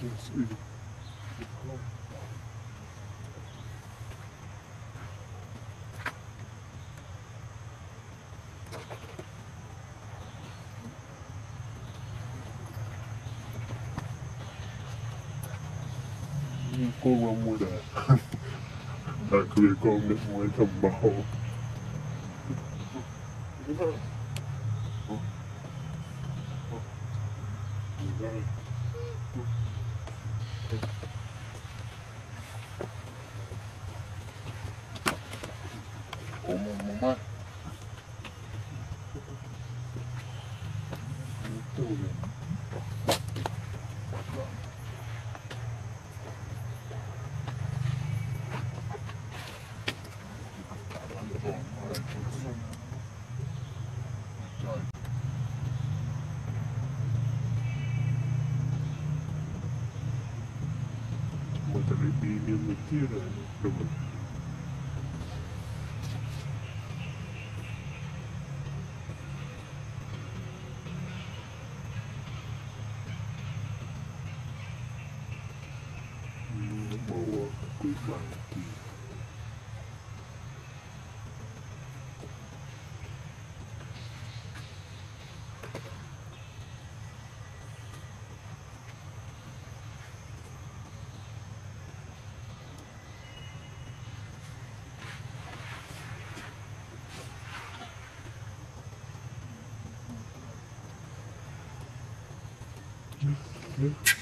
gives you the hope. Kowa muna takuliko mweta mbaho Thank you. открыть. которые переремонтировали. Было какой-то Mm-hmm.